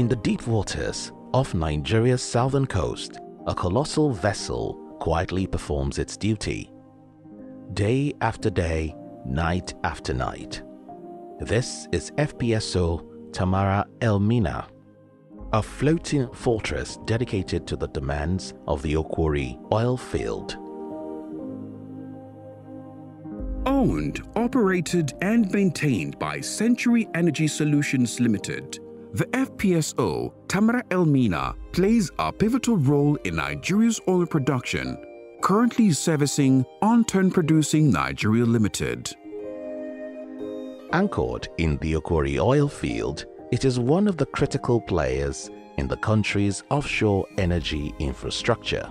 In the deep waters off Nigeria's southern coast, a colossal vessel quietly performs its duty. Day after day, night after night. This is FPSO Tamara Elmina, a floating fortress dedicated to the demands of the Okwori oil field. Owned, operated, and maintained by Century Energy Solutions Limited, the FPSO Tamara Elmina plays a pivotal role in Nigeria's oil production, currently servicing On-Turn Producing Nigeria Limited. Anchored in the Okwori oil field, it is one of the critical players in the country's offshore energy infrastructure.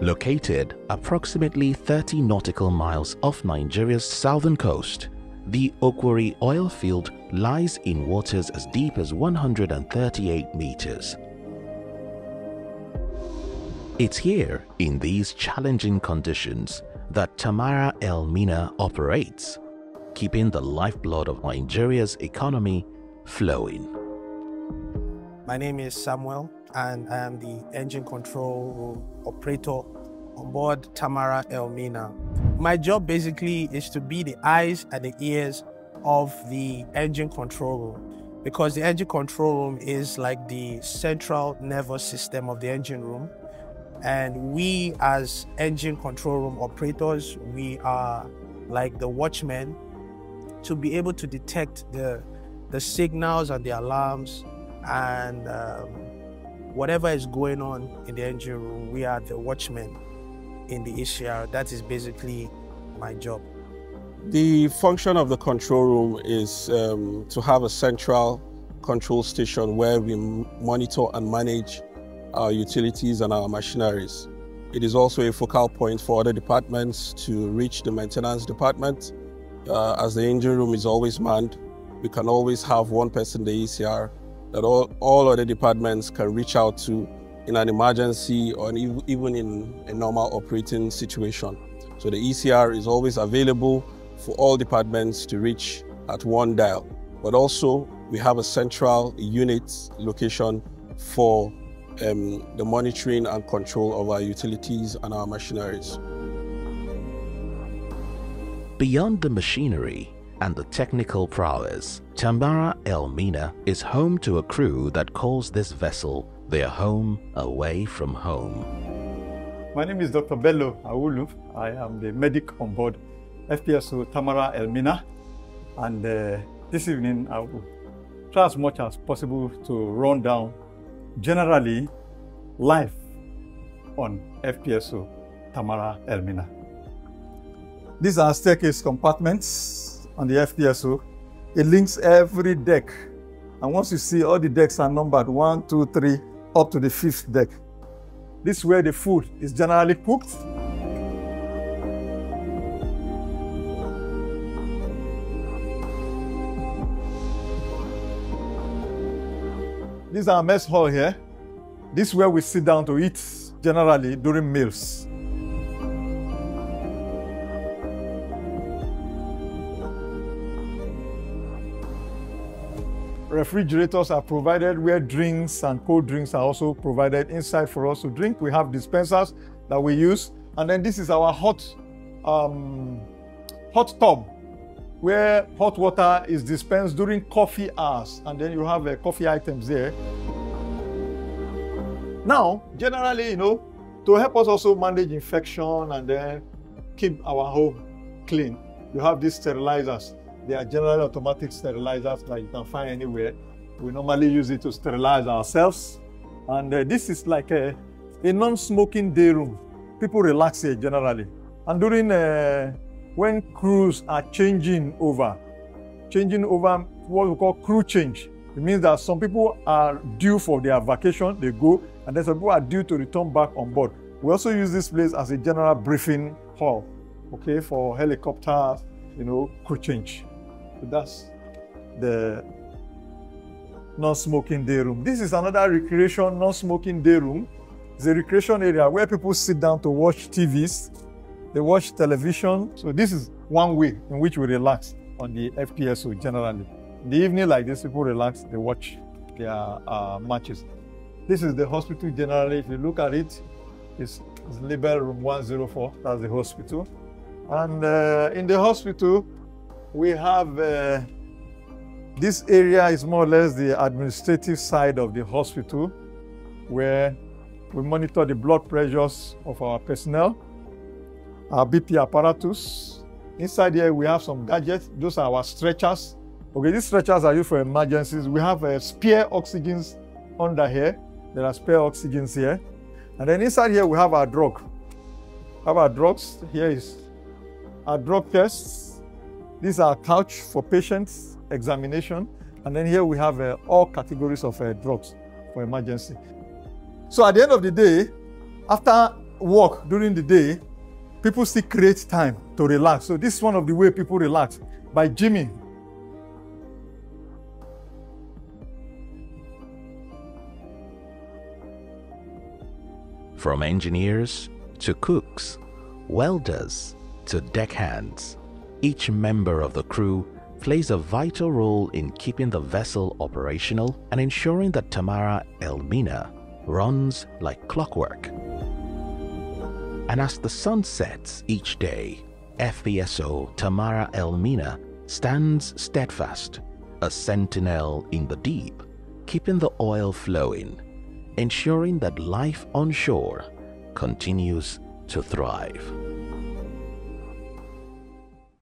Located approximately 30 nautical miles off Nigeria's southern coast, the Okwori oil field lies in waters as deep as 138 meters. It's here, in these challenging conditions, that Tamara Elmina operates, keeping the lifeblood of Nigeria's economy flowing. My name is Samuel, and I am the engine control operator on board Tamara Elmina. My job basically is to be the eyes and the ears of the engine control room because the engine control room is like the central nervous system of the engine room. And we, as engine control room operators, we are like the watchmen to be able to detect the, the signals and the alarms and um, whatever is going on in the engine room, we are the watchmen in the ECR. That is basically my job. The function of the control room is um, to have a central control station where we monitor and manage our utilities and our machineries. It is also a focal point for other departments to reach the maintenance department. Uh, as the engine room is always manned, we can always have one person in the ECR that all, all other departments can reach out to in an emergency or even in a normal operating situation. So the ECR is always available for all departments to reach at one dial. But also, we have a central unit location for um, the monitoring and control of our utilities and our machineries. Beyond the machinery and the technical prowess, Tamara Elmina is home to a crew that calls this vessel their home away from home. My name is Dr. Bello Awulu. I am the medic on board FPSO Tamara Elmina. And uh, this evening, I will try as much as possible to run down generally life on FPSO Tamara Elmina. These are staircase compartments on the FPSO. It links every deck. And once you see all the decks are numbered one, two, three, up to the fifth deck. This is where the food is generally cooked. This is our mess hall here. This is where we sit down to eat generally during meals. Refrigerators are provided where drinks and cold drinks are also provided inside for us to drink. We have dispensers that we use. And then this is our hot, um, hot tub where hot water is dispensed during coffee hours. And then you have uh, coffee items there. Now, generally, you know, to help us also manage infection and then keep our home clean, you have these sterilizers. They are generally automatic sterilizers that you can find anywhere. We normally use it to sterilize ourselves. And uh, this is like a, a non-smoking day room. People relax here generally. And during uh, when crews are changing over, changing over what we call crew change. It means that some people are due for their vacation, they go, and then some people are due to return back on board. We also use this place as a general briefing hall, okay, for helicopters, you know, crew change. That's the non-smoking day room. This is another recreation non-smoking day room. It's a recreation area where people sit down to watch TVs. They watch television. So this is one way in which we relax on the FPSO generally. In the evening like this, people relax, they watch their uh, matches. This is the hospital generally. If you look at it, it's, it's labeled room 104. That's the hospital. And uh, in the hospital, we have uh, this area is more or less the administrative side of the hospital where we monitor the blood pressures of our personnel, our BP apparatus. Inside here, we have some gadgets. Those are our stretchers. Okay, these stretchers are used for emergencies. We have uh, spare oxygens under here. There are spare oxygens here. And then inside here, we have our drug. Have our drugs. Here is our drug tests. These are couch for patients examination. And then here we have uh, all categories of uh, drugs for emergency. So at the end of the day, after work during the day, people still create time to relax. So this is one of the way people relax by gymming. From engineers to cooks, welders to deckhands, each member of the crew plays a vital role in keeping the vessel operational and ensuring that Tamara Elmina runs like clockwork. And as the sun sets each day, FPSO Tamara Elmina stands steadfast, a sentinel in the deep, keeping the oil flowing, ensuring that life on shore continues to thrive.